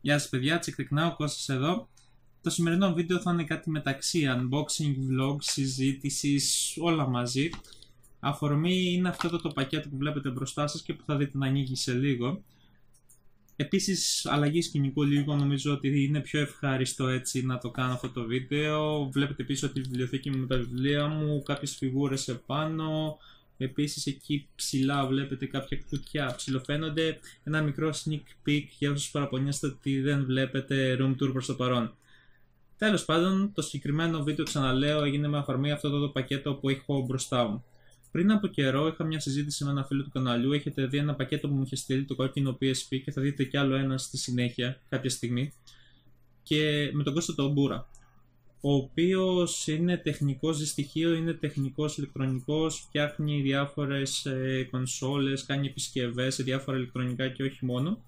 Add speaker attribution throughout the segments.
Speaker 1: Γεια σας παιδιά, τσεκτεκνά ο Κώστας εδώ. Το σημερινό βίντεο θα είναι κάτι μεταξύ unboxing, vlog, συζήτησης, όλα μαζί. Αφορμή είναι αυτό το, το πακέτο που βλέπετε μπροστά σας και που θα δείτε να ανοίγει σε λίγο. Επίσης αλλαγή σκηνικού λίγο νομίζω ότι είναι πιο ευχάριστο έτσι να το κάνω αυτό το βίντεο. Βλέπετε πίσω τη βιβλιοθήκη μου με τα βιβλία μου, κάποιες φιγούρες επάνω, Επίσης εκεί ψηλά βλέπετε κάποια κουτιά ψηλοφαίνονται ένα μικρό sneak peek για όσους παραπονιέστε ότι δεν βλέπετε room tour προς το παρόν. Τέλος πάντων, το συγκεκριμένο βίντεο ξαναλέω έγινε με αφορμή αυτό το πακέτο που έχω μπροστά μου. Πριν από καιρό είχα μια συζήτηση με ένα φίλο του καναλιού, έχετε δει ένα πακέτο που μου είχε στείλει το κόκκινο PSP και θα δείτε κι άλλο ένα στη συνέχεια κάποια στιγμή και με τον Κώστα το Μπούρα ο οποίος είναι τεχνικός δυστυχείο, είναι τεχνικός ηλεκτρονικός, φτιάχνει διάφορες ε, κονσόλες, κάνει επισκευές σε διάφορα ηλεκτρονικά και όχι μόνο.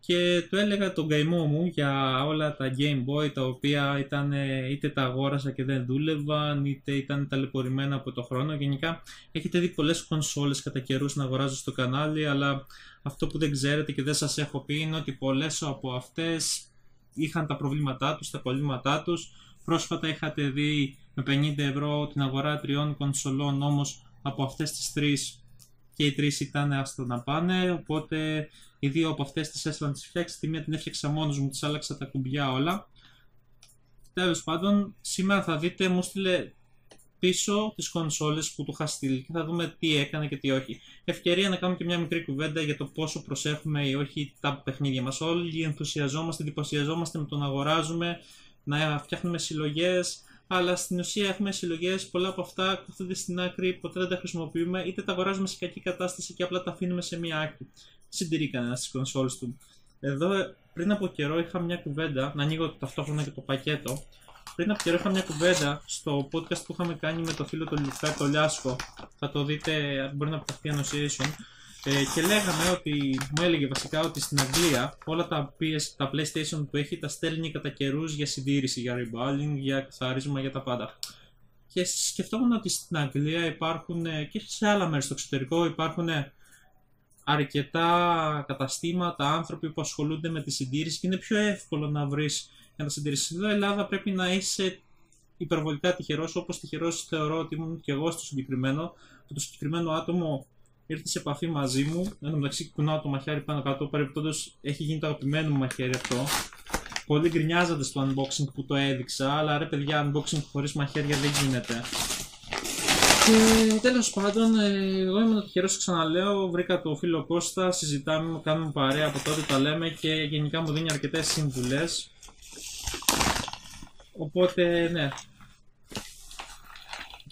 Speaker 1: Και του έλεγα τον καημό μου για όλα τα Game Boy τα οποία ήταν είτε τα αγόρασα και δεν δούλευαν είτε ήταν ταλαιπωρημένα από το χρόνο. Γενικά έχετε δει πολλές κονσόλες κατά καιρούς να αγοράζω στο κανάλι αλλά αυτό που δεν ξέρετε και δεν σας έχω πει είναι ότι πολλές από αυτές είχαν τα προβλήματά τους, τα κολλήματά τους Πρόσφατα είχατε δει με 50 ευρώ την αγορά τριών κονσολών, όμως από αυτές τις τρεις και οι τρεις ήταν άστο να πάνε, οπότε οι δύο από αυτές τις έστειλα να τις φτιάξεις, τη μία την έφτιαξα μόνος μου, τις άλλαξα τα κουμπιά όλα. Τέλος πάντων, σήμερα θα δείτε, μου στείλε πίσω τις κονσόλες που του είχα στείλει και θα δούμε τι έκανε και τι όχι. Ευκαιρία να κάνουμε και μια μικρή κουβέντα για το πόσο προσέχουμε ή όχι τα παιχνίδια μας. Όλοι ενθουσιαζόμαστε, εντυπωσιαζόμαστε με το να αγοράζουμε να φτιάχνουμε συλλογές, αλλά στην ουσία έχουμε συλλογές. Πολλά από αυτά κάθονται στην άκρη, ποτέ δεν τα χρησιμοποιούμε, είτε τα αγοράζουμε σε κακή κατάσταση και απλά τα αφήνουμε σε μία άκρη. Συντηρεί κανένας στι κονσόλες του. Εδώ πριν από καιρό είχα μια κουβέντα, να ανοίγω ταυτόχρονα και το πακέτο. Πριν από καιρό είχα μια κουβέντα στο podcast που είχαμε κάνει με το φίλο του Λουφέ, το Λιάσκο. Θα το δείτε, μπορεί να πεταχθεί Annonciation ε, και λέγαμε ότι, μου έλεγε βασικά ότι στην Αγγλία όλα τα, PS, τα PlayStation που έχει τα στέλνει κατά καιρούς για συντήρηση, για rebalancing, για καθάρισμα, για τα πάντα. Και σκεφτόμουν ότι στην Αγγλία υπάρχουν ε, και σε άλλα μέρη στο εξωτερικό υπάρχουν ε, αρκετά καταστήματα, άνθρωποι που ασχολούνται με τη συντήρηση και είναι πιο εύκολο να βρεις για να συντηρήσεις. Εδώ Ελλάδα πρέπει να είσαι υπερβολικά τυχερός, όπως τυχερός θεωρώ ότι ήμουν και εγώ στο συγκεκριμένο. Το συγκεκριμένο άτομο ήρθε σε επαφή μαζί μου. Εν τω μεταξύ, κουνάω το μαχαίρι πάνω κάτω. Παρεμπιπτόντως, έχει γίνει το αγαπημένο μου μαχαίρι αυτό. Πολλοί γκρινιάζατε στο unboxing που το έδειξα, αλλά ρε παιδιά, unboxing χωρίς μαχαίρια δεν γίνεται. Και τέλος πάντων, ε, εγώ ήμουν τυχερός, ξαναλέω. Βρήκα το φίλο Κώστα, συζητάμε, κάνουμε παρέα από τότε τα λέμε και γενικά μου δίνει αρκετές συμβουλέ. Οπότε, ναι,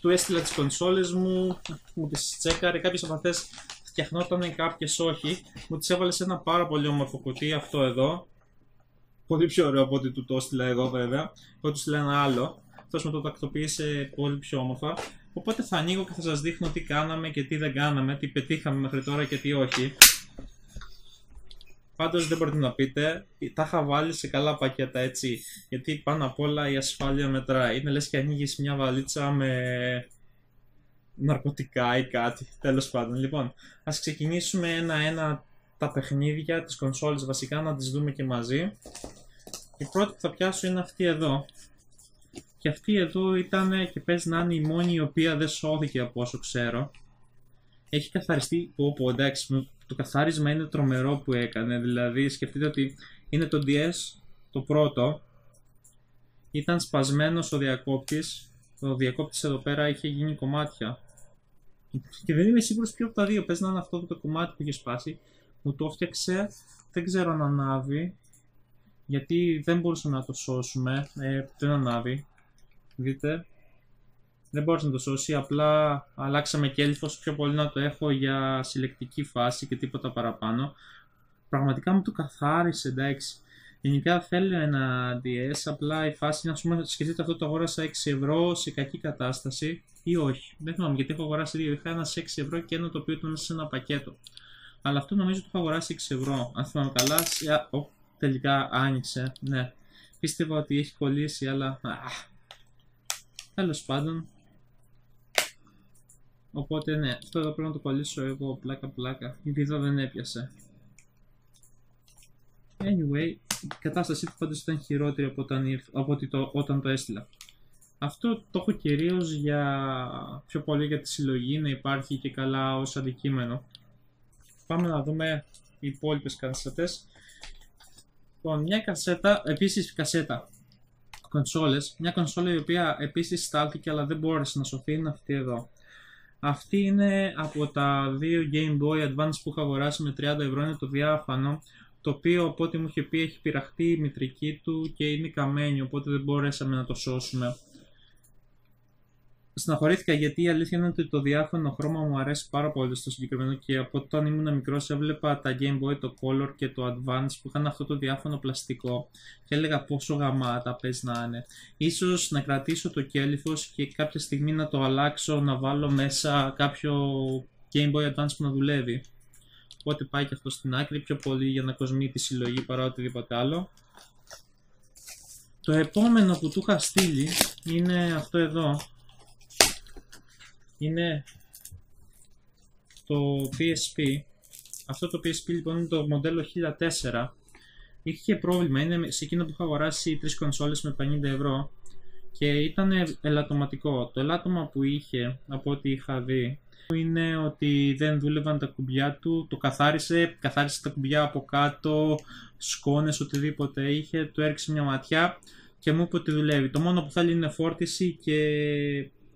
Speaker 1: του έστειλα τις κονσόλες μου, μου τις τσέκαρε, κάποιες από αυτές φτιαχνόταν, κάποιες όχι. Μου τις έβαλε σε ένα πάρα πολύ όμορφο κουτί, αυτό εδώ. Πολύ πιο ωραίο από ότι του το έστειλα εγώ βέβαια. Εγώ του έστειλα ένα άλλο. Αυτός με το τακτοποίησε πολύ πιο όμορφα. Οπότε θα ανοίγω και θα σας δείχνω τι κάναμε και τι δεν κάναμε, τι πετύχαμε μέχρι τώρα και τι όχι. Πάντως δεν μπορείτε να πείτε, τα είχα βάλει σε καλά πακέτα έτσι. Γιατί πάνω απ' όλα η ασφάλεια μετράει. Είναι λες και ανοίγεις μια βαλίτσα με ναρκωτικά ή κάτι. Τέλος πάντων. Λοιπόν, ας ξεκινήσουμε ένα-ένα τα παιχνίδια, τι κονσόλε βασικά, να τις δούμε και μαζί. Η πρώτη που θα πιάσω είναι αυτή εδώ. Και αυτή εδώ ήταν και πες να είναι η μόνη η οποία δεν σώθηκε από όσο ξέρω. Έχει καθαριστεί, πω πω εντάξει, το καθάρισμα είναι τρομερό που έκανε. Δηλαδή, σκεφτείτε ότι είναι το DS το πρώτο. Ήταν σπασμένος ο διακόπτης. Ο διακόπτης εδώ πέρα είχε γίνει κομμάτια. Και δεν είμαι σίγουρος ποιο από τα δύο. Πες να είναι αυτό το κομμάτι που είχε σπάσει. Μου το έφτιαξε. Δεν ξέρω αν ανάβει. Γιατί δεν μπορούσαμε να το σώσουμε. Ε, δεν ανάβει. Δείτε δεν μπορούσε να το σώσει, απλά αλλάξαμε και έλφος πιο πολύ να το έχω για συλλεκτική φάση και τίποτα παραπάνω. Πραγματικά μου το καθάρισε, εντάξει. Γενικά θέλω ένα DS, απλά η φάση είναι, να πούμε, σκεφτείτε αυτό το αγόρασα 6 ευρώ σε κακή κατάσταση ή όχι. Δεν θυμάμαι γιατί έχω αγοράσει δύο. Είχα ένα σε 6 ευρώ και ένα το οποίο ήταν μέσα σε ένα πακέτο. Αλλά αυτό νομίζω ότι έχω αγοράσει 6 ευρώ. Αν θυμάμαι καλά, oh, τελικά άνοιξε. Ναι. Πίστευα ότι έχει κολλήσει, αλλά. Τέλος πάντων, Οπότε ναι, αυτό εδώ πρέπει να το κολλήσω εγώ πλάκα πλάκα. Η βίδα δεν έπιασε. Anyway, η κατάστασή του πάντως ήταν χειρότερη από, όταν, από το, όταν το έστειλα. Αυτό το έχω κυρίως για πιο πολύ για τη συλλογή, να υπάρχει και καλά ως αντικείμενο. Πάμε να δούμε οι υπόλοιπες κασέτες. Λοιπόν, μια κασέτα, επίσης κασέτα, κονσόλες, μια κονσόλα η οποία επίσης στάλθηκε αλλά δεν μπόρεσε να σωθεί είναι αυτή εδώ. Αυτή είναι από τα δύο Game Boy Advance που είχα αγοράσει με 30 ευρώ, είναι το διάφανο, το οποίο από ό,τι μου είχε πει έχει πειραχτεί η μητρική του και είναι καμένη, οπότε δεν μπορέσαμε να το σώσουμε. Στεναχωρήθηκα γιατί η αλήθεια είναι ότι το διάφανο χρώμα μου αρέσει πάρα πολύ στο συγκεκριμένο και από όταν ήμουν μικρός έβλεπα τα Game Boy, το Color και το Advance που είχαν αυτό το διάφανο πλαστικό και έλεγα πόσο γαμάτα πες να είναι. Ίσως να κρατήσω το κέλυφος και κάποια στιγμή να το αλλάξω, να βάλω μέσα κάποιο Game Boy Advance που να δουλεύει. Οπότε πάει και αυτό στην άκρη πιο πολύ για να κοσμεί τη συλλογή παρά οτιδήποτε άλλο. Το επόμενο που του είχα στείλει είναι αυτό εδώ είναι το PSP. Αυτό το PSP λοιπόν είναι το μοντέλο 1004. Είχε πρόβλημα, είναι σε εκείνο που είχα αγοράσει τρεις κονσόλες με 50 ευρώ και ήταν ελαττωματικό. Το ελάττωμα που είχε, από ό,τι είχα δει, είναι ότι δεν δούλευαν τα κουμπιά του, το καθάρισε, καθάρισε τα κουμπιά από κάτω, σκόνες, οτιδήποτε είχε, του έριξε μια ματιά και μου είπε ότι δουλεύει. Το μόνο που θέλει είναι φόρτιση και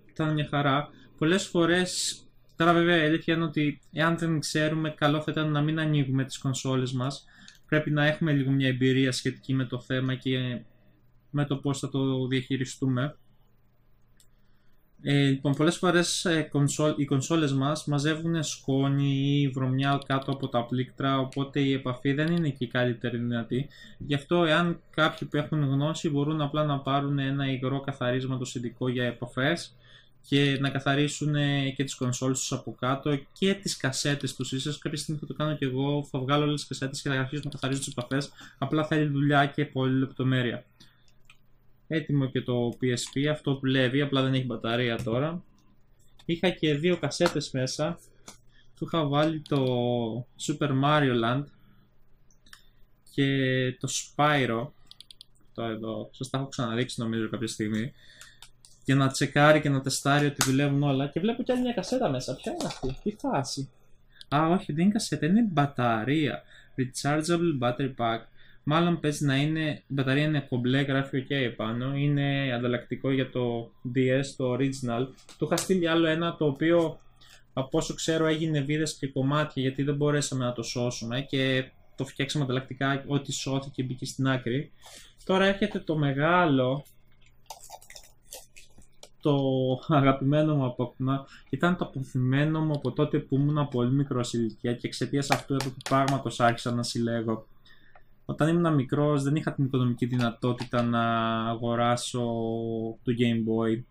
Speaker 1: ήταν μια χαρά. Πολλές φορές, τώρα βέβαια η αλήθεια είναι ότι εάν δεν ξέρουμε, καλό θα ήταν να μην ανοίγουμε τις κονσόλες μας. Πρέπει να έχουμε λίγο μια εμπειρία σχετική με το θέμα και με το πώς θα το διαχειριστούμε. Ε, λοιπόν, πολλές φορές ε, οι κονσόλες μας μαζεύουν σκόνη ή βρωμιά κάτω από τα πλήκτρα, οπότε η επαφή δεν είναι και η καλύτερη δυνατή. Γι' αυτό, εάν κάποιοι που έχουν γνώση μπορούν απλά να πάρουν ένα υγρό καθαρίσματο ειδικό για επαφές και να καθαρίσουν και τις κονσόλες τους από κάτω και τις κασέτες τους. Ίσως κάποια στιγμή θα το κάνω και εγώ, θα βγάλω όλες τις κασέτες και θα αρχίσω να καθαρίσω τις επαφές. Απλά θέλει δουλειά και πολύ λεπτομέρεια. Έτοιμο και το PSP, αυτό δουλεύει, απλά δεν έχει μπαταρία τώρα. Είχα και δύο κασέτες μέσα. Του είχα βάλει το Super Mario Land και το Spyro. Το εδώ, σας τα έχω ξαναδείξει νομίζω κάποια στιγμή για να τσεκάρει και να τεστάρει ότι δουλεύουν όλα. Και βλέπω κι άλλη μια κασέτα μέσα. Ποια είναι αυτή, τι φάση; Α, όχι, δεν είναι κασέτα, είναι μπαταρία. Rechargeable battery pack. Μάλλον παίζει να είναι, η μπαταρία είναι κομπλέ, γράφει OK επάνω. Είναι ανταλλακτικό για το DS, το original. Του είχα στείλει άλλο ένα το οποίο από όσο ξέρω έγινε βίδες και κομμάτια γιατί δεν μπορέσαμε να το σώσουμε και το φτιάξαμε ανταλλακτικά ό,τι σώθηκε μπήκε στην άκρη. Τώρα έρχεται το μεγάλο το αγαπημένο μου απόκτημα ήταν το αποθυμένο μου από τότε που ήμουν πολύ μικρός ηλικία και εξαιτίας αυτού εδώ του πράγματος άρχισα να συλλέγω. Όταν ήμουν μικρός δεν είχα την οικονομική δυνατότητα να αγοράσω το Game Boy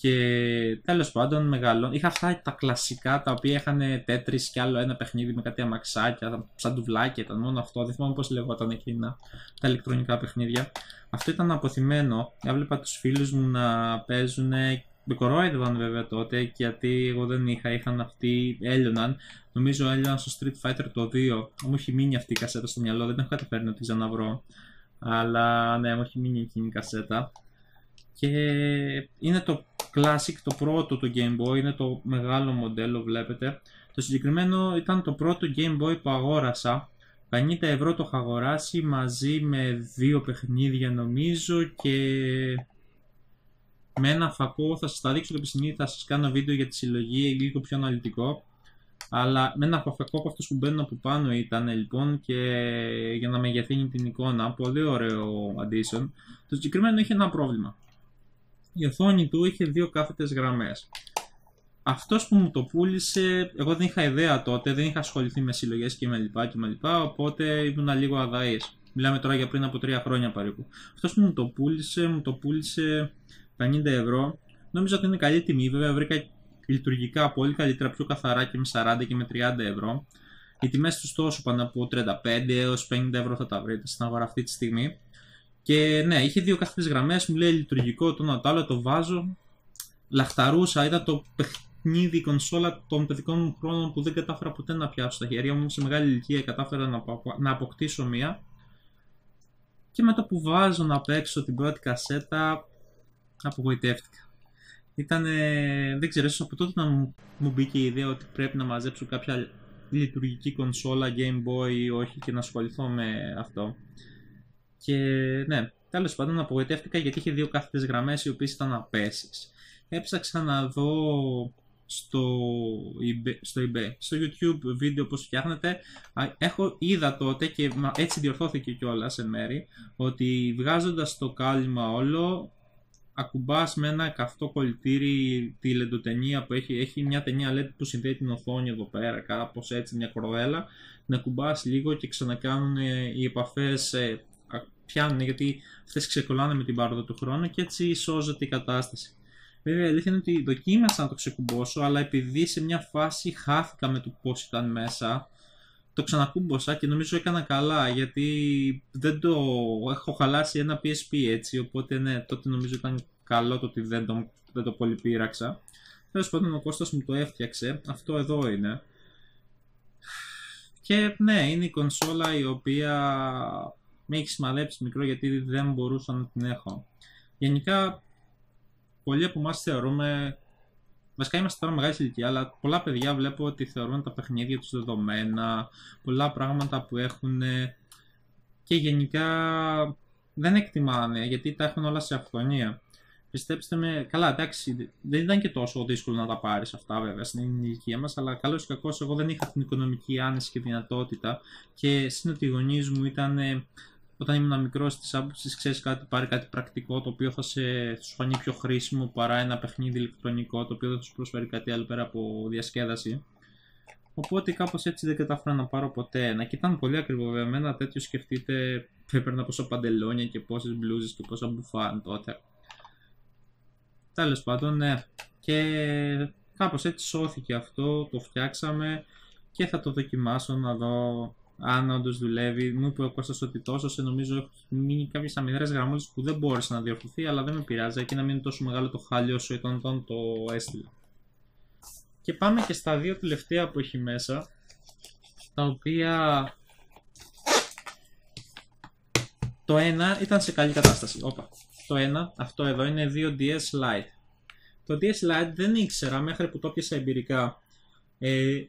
Speaker 1: και τέλος πάντων μεγάλο. Είχα αυτά τα κλασικά τα οποία είχαν τέτρι και άλλο ένα παιχνίδι με κάτι αμαξάκια, σαν τουβλάκια ήταν μόνο αυτό. Δεν θυμάμαι πώς λεγόταν εκείνα τα ηλεκτρονικά παιχνίδια. Αυτό ήταν αποθυμένο. Έβλεπα τους φίλους μου να παίζουν. Με κορόιδευαν βέβαια τότε γιατί εγώ δεν είχα, είχαν αυτοί, έλειωναν. Νομίζω έλειωναν στο Street Fighter το 2. Μου έχει μείνει αυτή η κασέτα στο μυαλό, δεν έχω καταφέρει να την ξαναβρω. Αλλά ναι, μου έχει μείνει εκείνη η κασέτα. Και είναι το Classic, το πρώτο το Game Boy, είναι το μεγάλο μοντέλο βλέπετε. Το συγκεκριμένο ήταν το πρώτο Game Boy που αγόρασα. 50 ευρώ το είχα αγοράσει μαζί με δύο παιχνίδια νομίζω και με ένα φακό, θα σας τα δείξω κάποια στιγμή, θα σας κάνω βίντεο για τη συλλογή λίγο πιο αναλυτικό. Αλλά με ένα φακό από αυτούς που μπαίνουν από πάνω ήταν λοιπόν και για να μεγεθύνει την εικόνα, πολύ ωραίο addition. Το συγκεκριμένο είχε ένα πρόβλημα η οθόνη του είχε δύο κάθετες γραμμές. Αυτός που μου το πούλησε, εγώ δεν είχα ιδέα τότε, δεν είχα ασχοληθεί με συλλογές και με λοιπά και με λοιπά, οπότε ήμουν λίγο αδαής. Μιλάμε τώρα για πριν από τρία χρόνια περίπου. Αυτός που μου το πούλησε, μου το πούλησε 50 ευρώ. Νόμιζα ότι είναι καλή τιμή, βέβαια βρήκα λειτουργικά πολύ καλύτερα, πιο καθαρά και με 40 και με 30 ευρώ. Οι τιμές τους τόσο πάνω από 35 έως 50 ευρώ θα τα βρείτε στην αγορά αυτή τη στιγμή. Και ναι, είχε δύο γραμμές, μου λέει λειτουργικό το ένα το άλλο, το βάζω. Λαχταρούσα, ήταν το, παιχνίδι, η κονσόλα των παιδικών μου χρόνων που δεν κατάφερα ποτέ να πιάσω στα χέρια μου. Σε μεγάλη ηλικία κατάφερα να, να αποκτήσω μία. Και με το που βάζω να παίξω την πρώτη κασέτα, απογοητεύτηκα. Ήταν, δεν ξέρω, ίσως από τότε να μου, μου μπήκε η ιδέα ότι πρέπει να μαζέψω κάποια λειτουργική κονσόλα, Game Boy ή όχι και να ασχοληθώ με αυτό. Και ναι, τέλος πάντων απογοητεύτηκα γιατί είχε δύο κάθετες γραμμές οι οποίες ήταν απέσει. Έψαξα να δω στο eBay, στο eBay, στο YouTube βίντεο πώς φτιάχνετε. Έχω, είδα τότε και έτσι διορθώθηκε κιόλας σε μέρη ότι βγάζοντας το κάλυμα όλο ακουμπάς με ένα καυτό κολλητήρι τη λεντοτενία που έχει, έχει μια ταινία LED που συνδέει την οθόνη εδώ πέρα, κάπως έτσι μια κοροέλα, να ακουμπάς λίγο και ξανακάνουν οι επαφές, ε, πιάνουν γιατί αυτές ξεκολλάνε με την πάροδο του χρόνου και έτσι σώζεται η κατάσταση. Βέβαια, η αλήθεια είναι ότι δοκίμασα να το ξεκουμπώσω, αλλά επειδή σε μια φάση χάθηκα με το πώς ήταν μέσα, το ξανακούμπωσα και νομίζω έκανα καλά γιατί δεν το έχω χαλάσει ένα PSP έτσι οπότε ναι τότε νομίζω ήταν καλό το ότι δεν το, δεν το πολύ πείραξα Τέλος πάντων ο Κώστας μου το έφτιαξε, αυτό εδώ είναι και ναι είναι η κονσόλα η οποία με έχεις σημαδέψει μικρό γιατί δεν μπορούσα να την έχω γενικά πολλοί από εμάς θεωρούμε Βασικά είμαστε τώρα μεγάλη ηλικία, αλλά πολλά παιδιά βλέπω ότι θεωρούν τα παιχνίδια τους δεδομένα, πολλά πράγματα που έχουν και γενικά δεν εκτιμάνε γιατί τα έχουν όλα σε αυθονία. Πιστέψτε με, καλά εντάξει, δεν ήταν και τόσο δύσκολο να τα πάρεις αυτά βέβαια στην ηλικία μας, αλλά καλό ή κακό, εγώ δεν είχα την οικονομική άνεση και δυνατότητα και σύν ότι οι γονείς μου ήταν όταν ήμουν μικρός της άποψης, ξέρεις κάτι, πάρει κάτι πρακτικό το οποίο θα, σε, σου φανεί πιο χρήσιμο παρά ένα παιχνίδι ηλεκτρονικό το οποίο δεν θα σου προσφέρει κάτι άλλο πέρα από διασκέδαση. Οπότε κάπως έτσι δεν κατάφερα να πάρω ποτέ ένα. Και ήταν πολύ ακριβό βέβαια. Ένα τέτοιο σκεφτείτε έπαιρνα πόσα παντελόνια και πόσες μπλούζες και πόσα μπουφάν τότε. Τέλος πάντων, ναι. Και κάπως έτσι σώθηκε αυτό, το φτιάξαμε και θα το δοκιμάσω να δω αν όντως δουλεύει. Μου είπε ο Κώστας ότι τόσο σε νομίζω έχουν μείνει κάποιες αμυδρές γραμμούλε που δεν μπόρεσε να διορθωθεί, αλλά δεν με πειράζει. Εκεί να μην είναι τόσο μεγάλο το χάλιο όσο ήταν όταν το έστειλα. Και πάμε και στα δύο τελευταία που έχει μέσα, τα οποία το ένα ήταν σε καλή κατάσταση. Όπα. Το ένα, αυτό εδώ είναι 2DS Lite. Το DS Lite δεν ήξερα μέχρι που το πιάσα εμπειρικά. Ε,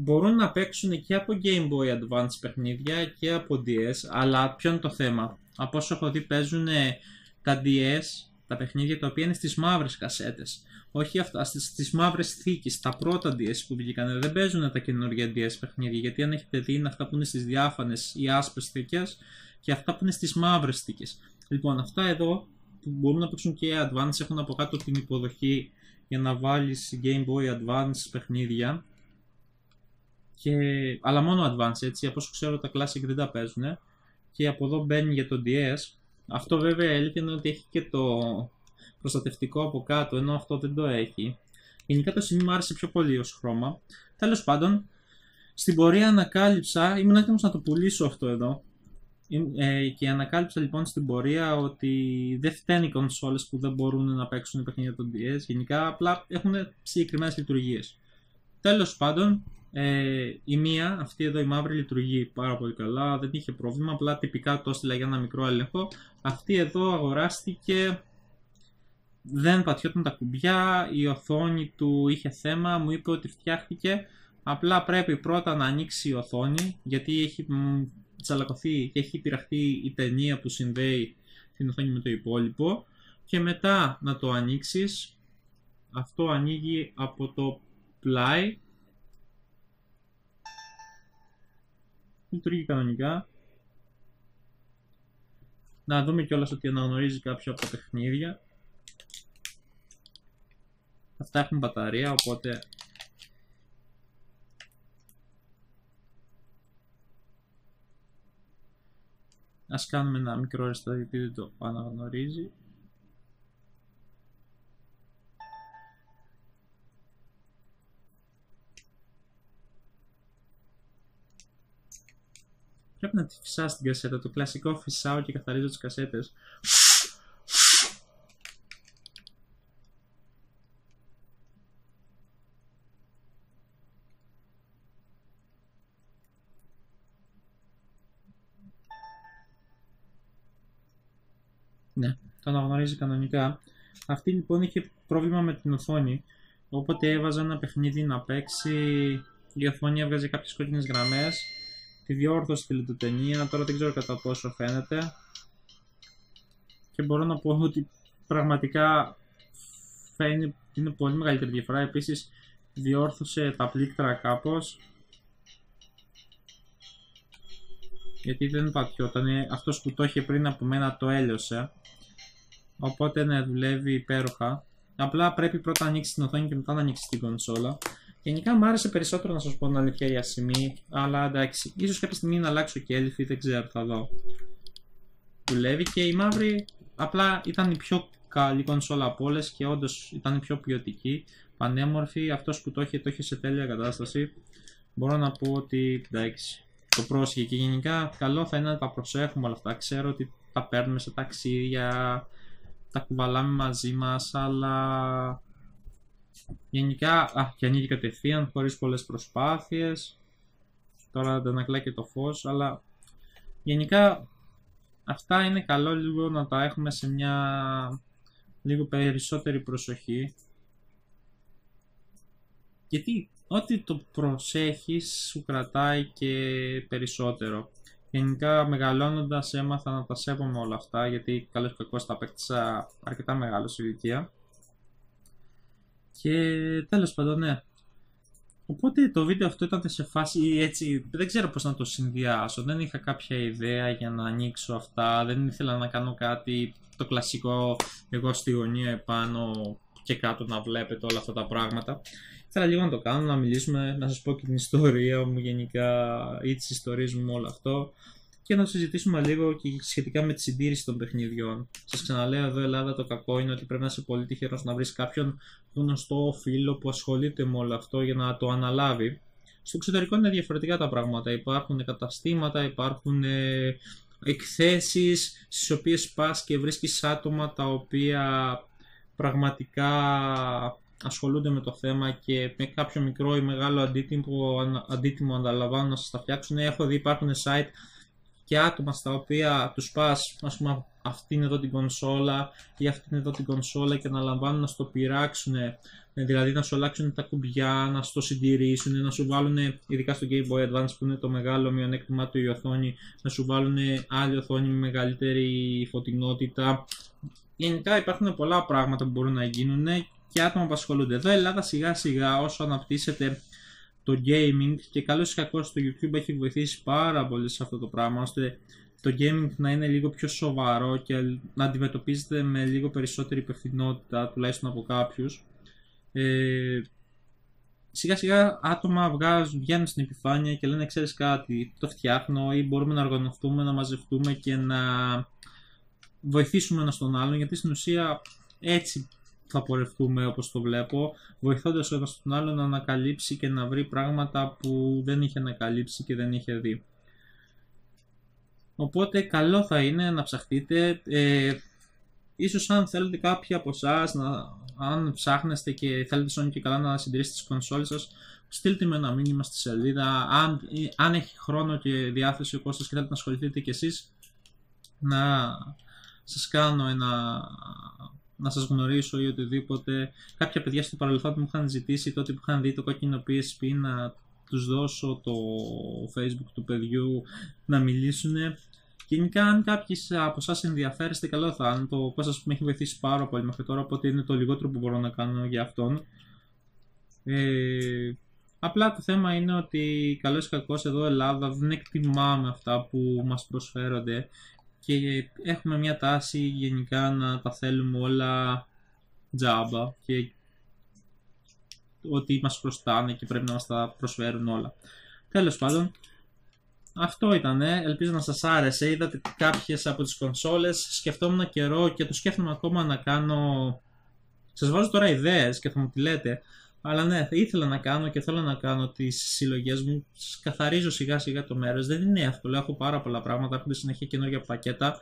Speaker 1: μπορούν να παίξουν και από Game Boy Advance παιχνίδια και από DS, αλλά ποιο είναι το θέμα; Από όσο έχω δει παίζουν τα DS, τα παιχνίδια τα οποία είναι στις μαύρες κασέτες. Όχι αυτά, στις, στις μαύρες θήκες, τα πρώτα DS που βγήκαν, δεν παίζουν τα καινούργια DS παιχνίδια, γιατί αν έχετε δει είναι αυτά που είναι στις διάφανες ή άσπρες θήκες και αυτά που είναι στις μαύρες θήκες. Λοιπόν, αυτά εδώ που μπορούν να παίξουν και Advance έχουν από κάτω την υποδοχή για να βάλεις Game Boy Advance παιχνίδια και, αλλά μόνο advance έτσι, από όσο ξέρω τα classic δεν τα παίζουν και από εδώ μπαίνει για το DS. Αυτό βέβαια η είναι ότι έχει και το προστατευτικό από κάτω, ενώ αυτό δεν το έχει. Γενικά το σημείο μου άρεσε πιο πολύ ως χρώμα. Τέλος πάντων, στην πορεία ανακάλυψα, ήμουν έτοιμος να το πουλήσω αυτό εδώ, ε, και ανακάλυψα λοιπόν στην πορεία ότι δεν φταίνει οι κονσόλες που δεν μπορούν να παίξουν παιχνίδια των DS. Γενικά απλά έχουν συγκεκριμένες λειτουργίες. Τέλος πάντων, ε, η μία, αυτή εδώ η μαύρη λειτουργεί πάρα πολύ καλά, δεν είχε πρόβλημα, απλά τυπικά το έστειλα για ένα μικρό έλεγχο. Αυτή εδώ αγοράστηκε, δεν πατιόταν τα κουμπιά, η οθόνη του είχε θέμα, μου είπε ότι φτιάχτηκε, απλά πρέπει πρώτα να ανοίξει η οθόνη, γιατί έχει τσαλακωθεί και έχει πειραχθεί η ταινία που συνδέει την οθόνη με το υπόλοιπο. Και μετά να το ανοίξεις, αυτό ανοίγει από το πλάι λειτουργεί κανονικά. Να δούμε κιόλας ότι αναγνωρίζει κάποιο από τα παιχνίδια. Αυτά έχουν μπαταρία, οπότε Ας κάνουμε ένα μικρό ρεστά γιατί δεν το αναγνωρίζει. Πρέπει να τη φυσάς την κασέτα. Το κλασικό φυσάω και καθαρίζω τις κασέτες. Ναι, το αναγνωρίζει κανονικά. Αυτή λοιπόν είχε πρόβλημα με την οθόνη. Όποτε έβαζα ένα παιχνίδι να παίξει, η οθόνη έβγαζε κάποιες κόκκινες γραμμές. Τη διόρθωσε τη λιτοτενία, τώρα δεν ξέρω κατά πόσο φαίνεται. Και μπορώ να πω ότι πραγματικά φαίνεται είναι πολύ μεγαλύτερη διαφορά. Επίσης, διόρθωσε τα πλήκτρα κάπως. Γιατί δεν πατιόταν. Αυτός που το είχε πριν από μένα το έλειωσε. Οπότε ναι, δουλεύει υπέροχα. Απλά πρέπει πρώτα να ανοίξει την οθόνη και μετά να ανοίξει την κονσόλα. Γενικά μου άρεσε περισσότερο να σας πω την αλήθεια η ασημή, αλλά εντάξει, ίσως κάποια στιγμή να αλλάξω και έλφη, δεν ξέρω, θα δω. Δουλεύει και η μαύρη απλά ήταν η πιο καλή κονσόλα από όλες και όντως ήταν η πιο ποιοτική, πανέμορφη. Αυτός που το είχε, το είχε σε τέλεια κατάσταση. Μπορώ να πω ότι εντάξει, το πρόσχε και γενικά καλό θα είναι να τα προσέχουμε όλα αυτά. Ξέρω ότι τα παίρνουμε σε ταξίδια, τα κουβαλάμε μαζί μας, αλλά γενικά, α, και ανοίγει κατευθείαν χωρίς πολλές προσπάθειες. Τώρα δεν ακλάει και το φως, αλλά γενικά αυτά είναι καλό λίγο να τα έχουμε σε μια λίγο περισσότερη προσοχή. Γιατί ό,τι το προσέχεις σου κρατάει και περισσότερο. Γενικά μεγαλώνοντας έμαθα να τα σέβομαι όλα αυτά γιατί καλώς κακώς τα απέκτησα αρκετά μεγάλο σε ηλικία. Και τέλος πάντων ναι. Οπότε το βίντεο αυτό ήταν σε φάση έτσι, δεν ξέρω πώς να το συνδυάσω, δεν είχα κάποια ιδέα για να ανοίξω αυτά, δεν ήθελα να κάνω κάτι το κλασικό εγώ στη γωνία επάνω και κάτω να βλέπετε όλα αυτά τα πράγματα. Ήθελα λίγο να το κάνω, να μιλήσουμε, να σας πω και την ιστορία μου γενικά ή τις ιστορίες μου με όλο αυτό και να συζητήσουμε λίγο και σχετικά με τη συντήρηση των παιχνιδιών. Σας ξαναλέω εδώ, Ελλάδα, το κακό είναι ότι πρέπει να είσαι πολύ τυχερός να βρεις κάποιον γνωστό φίλο που ασχολείται με όλο αυτό για να το αναλάβει. Στο εξωτερικό είναι διαφορετικά τα πράγματα. Υπάρχουν καταστήματα, υπάρχουν ε, εκθέσεις στις οποίες πας και βρίσκεις άτομα τα οποία πραγματικά ασχολούνται με το θέμα και με κάποιο μικρό ή μεγάλο αντίτιμο, αντίτιμο αναλαμβάνουν να σας τα φτιάξουν. Έχω δει υπάρχουν site και άτομα στα οποία τους πας, ας πούμε αυτήν εδώ την κονσόλα ή αυτήν εδώ την κονσόλα και να λαμβάνουν να στο πειράξουν, δηλαδή να σου αλλάξουν τα κουμπιά, να στο συντηρήσουν, να σου βάλουν, ειδικά στο Game Boy Advance που είναι το μεγάλο μειονέκτημά του η οθόνη, να σου βάλουν άλλη οθόνη με μεγαλύτερη φωτεινότητα. Γενικά υπάρχουν πολλά πράγματα που μπορούν να γίνουν και άτομα που ασχολούνται. Εδώ η Ελλάδα σιγά σιγά όσο αναπτύσσεται το gaming και καλό ή κακό το YouTube έχει βοηθήσει πάρα πολύ σε αυτό το πράγμα ώστε το gaming να είναι λίγο πιο σοβαρό και να αντιμετωπίζεται με λίγο περισσότερη υπευθυνότητα τουλάχιστον από κάποιους. Ε, σιγά σιγά άτομα βγάζουν, βγαίνουν στην επιφάνεια και λένε ξέρεις κάτι, το φτιάχνω ή μπορούμε να οργανωθούμε, να μαζευτούμε και να βοηθήσουμε ένας τον άλλον γιατί στην ουσία έτσι θα πορευτούμε όπως το βλέπω, βοηθώντας ο ένας τον άλλο να ανακαλύψει και να βρει πράγματα που δεν είχε ανακαλύψει και δεν είχε δει. Οπότε καλό θα είναι να ψαχτείτε. Ε, ίσως αν θέλετε κάποιοι από εσάς, αν ψάχνεστε και θέλετε σώνει και καλά να συντηρήσετε τις κονσόλες σας, στείλτε με ένα μήνυμα στη σελίδα. Αν, αν έχει χρόνο και διάθεση ο Κώστας και θέλετε να ασχοληθείτε κι εσείς, να σας κάνω ένα να σας γνωρίσω ή οτιδήποτε. Κάποια παιδιά στο παρελθόν μου είχαν ζητήσει τότε που είχαν δει το κόκκινο PSP να τους δώσω το facebook του παιδιού να μιλήσουν. Γενικά, αν κάποιοι από εσάς ενδιαφέρεστε, καλό θα είναι. Το Κώστας με έχει βοηθήσει πάρα πολύ μέχρι τώρα, οπότε είναι το λιγότερο που μπορώ να κάνω για αυτόν. Ε, απλά το θέμα είναι ότι καλώς ή κακώς εδώ Ελλάδα δεν εκτιμάμε αυτά που μας προσφέρονται και έχουμε μια τάση γενικά να τα θέλουμε όλα τζάμπα και ότι μας χρωστάνε και πρέπει να μας τα προσφέρουν όλα. Τέλος πάντων, αυτό ήταν. Ελπίζω να σας άρεσε. Είδατε κάποιες από τις κονσόλες. Σκεφτόμουν καιρό και το σκέφτομαι ακόμα να κάνω... Σας βάζω τώρα ιδέες και θα μου τη λέτε. Αλλά ναι, ήθελα να κάνω και θέλω να κάνω τις συλλογές μου. Καθαρίζω σιγά σιγά το μέρος. Δεν είναι εύκολο. Έχω πάρα πολλά πράγματα. Έρχονται συνεχεία καινούργια πακέτα.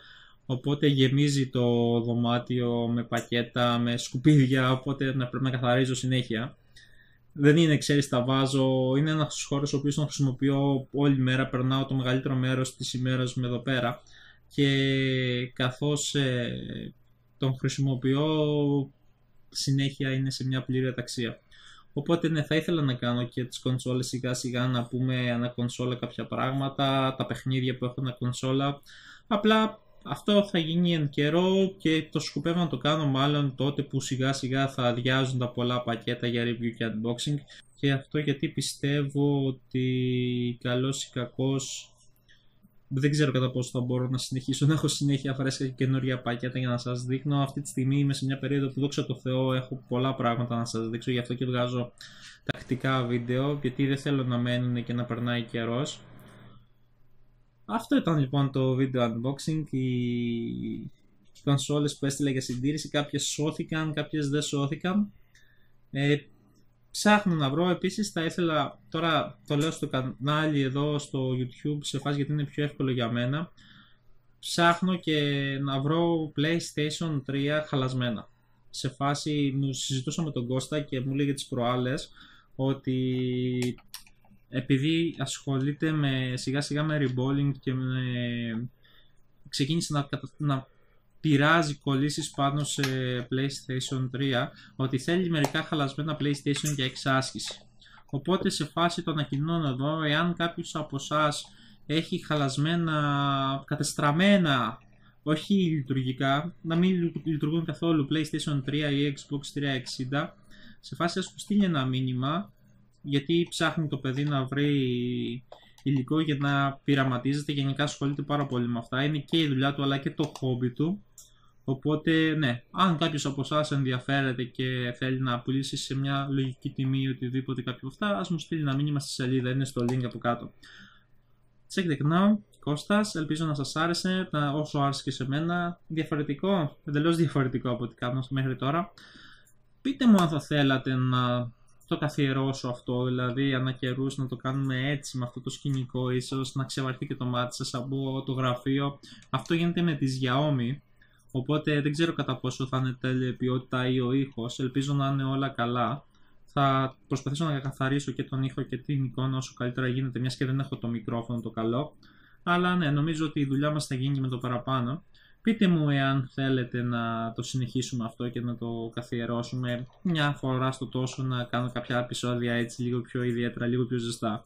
Speaker 1: Οπότε γεμίζει το δωμάτιο με πακέτα, με σκουπίδια. Οπότε να πρέπει να καθαρίζω συνέχεια. Δεν είναι, ξέρεις, τα βάζω. Είναι ένας χώρο ο οποίο τον χρησιμοποιώ όλη μέρα. Περνάω το μεγαλύτερο μέρος της ημέρας με εδώ πέρα. και καθώς ε, τον χρησιμοποιώ συνέχεια είναι σε μια πλήρη αταξία. Οπότε ναι, θα ήθελα να κάνω και τις κονσόλες σιγά σιγά να πούμε ανακονσόλα κάποια πράγματα, τα παιχνίδια που έχω ανακονσόλα. Απλά αυτό θα γίνει εν καιρό και το σκοπεύω να το κάνω μάλλον τότε που σιγά σιγά θα αδειάζουν τα πολλά πακέτα για review και unboxing και αυτό γιατί πιστεύω ότι καλός ή κακός δεν ξέρω κατά πόσο θα μπορώ να συνεχίσω να έχω συνέχεια φρέσκα και καινούργια πακέτα για να σας δείχνω. Αυτή τη στιγμή είμαι σε μια περίοδο που δόξα τω Θεώ έχω πολλά πράγματα να σας δείξω γι' αυτό και βγάζω τακτικά βίντεο γιατί δεν θέλω να μένουν και να περνάει καιρός. Αυτό ήταν λοιπόν το βίντεο unboxing, οι κονσόλες που έστειλα για συντήρηση, κάποιες σώθηκαν, κάποιες δεν σώθηκαν. Ε, ψάχνω να βρω, επίσης θα ήθελα, τώρα το λέω στο κανάλι εδώ στο YouTube σε φάση γιατί είναι πιο εύκολο για μένα, ψάχνω και να βρω PlayStation 3 χαλασμένα. Σε φάση μου συζητούσα με τον Κώστα και μου λέγε τις προάλλες ότι επειδή ασχολείται με, σιγά σιγά με reballing και με, ξεκίνησε να, να πειράζει κολλήσεις πάνω σε PlayStation 3 ότι θέλει μερικά χαλασμένα PlayStation για εξάσκηση. Οπότε σε φάση το ανακοινώνω εδώ, εάν κάποιος από εσάς έχει χαλασμένα, κατεστραμμένα, όχι λειτουργικά, να μην λειτουργούν καθόλου PlayStation 3 ή Xbox 360, σε φάση ας στείλει ένα μήνυμα γιατί ψάχνει το παιδί να βρει υλικό για να πειραματίζεται. Γενικά ασχολείται πάρα πολύ με αυτά. Είναι και η δουλειά του αλλά και το χόμπι του. Οπότε, ναι, αν κάποιος από εσάς ενδιαφέρεται και θέλει να πουλήσει σε μια λογική τιμή ή οτιδήποτε κάποιο αυτά, ας μου στείλει ένα μήνυμα στη σελίδα, είναι στο link από κάτω. Check the now, Κώστας, ελπίζω να σας άρεσε, όσο άρεσε και σε μένα. Διαφορετικό, εντελώς διαφορετικό από ό,τι κάνω μέχρι τώρα. Πείτε μου αν θα θέλατε να το καθιερώσω αυτό, δηλαδή ανά καιρούς να το κάνουμε έτσι με αυτό το σκηνικό ίσως, να ξεβαρθεί και το μάτι σας από το γραφείο. Αυτό γίνεται με τη Xiaomi, οπότε δεν ξέρω κατά πόσο θα είναι τέλεια ποιότητα ή ο ήχος, ελπίζω να είναι όλα καλά. Θα προσπαθήσω να καθαρίσω και τον ήχο και την εικόνα όσο καλύτερα γίνεται, μιας και δεν έχω το μικρόφωνο το καλό. Αλλά ναι, νομίζω ότι η δουλειά μας θα γίνει με το παραπάνω. Πείτε μου εάν θέλετε να το συνεχίσουμε αυτό και να το καθιερώσουμε μια φορά στο τόσο να κάνω κάποια επεισόδια έτσι λίγο πιο ιδιαίτερα, λίγο πιο ζεστά.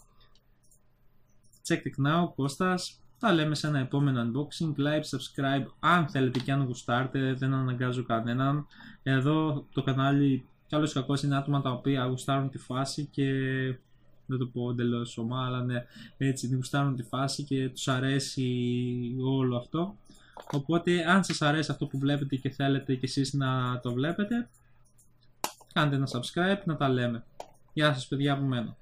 Speaker 1: Check it now, Κώστας. Τα λέμε σε ένα επόμενο unboxing, like, subscribe, αν θέλετε και αν γουστάρετε, δεν αναγκάζω κανέναν. Εδώ το κανάλι καλώς κακώς είναι άτομα τα οποία γουστάρουν τη φάση και δεν το πω εντελώς σωμά, αλλά ναι, έτσι γουστάρουν τη φάση και τους αρέσει όλο αυτό. Οπότε αν σας αρέσει αυτό που βλέπετε και θέλετε και εσείς να το βλέπετε, κάντε ένα subscribe να τα λέμε. Γεια σας παιδιά από μένα.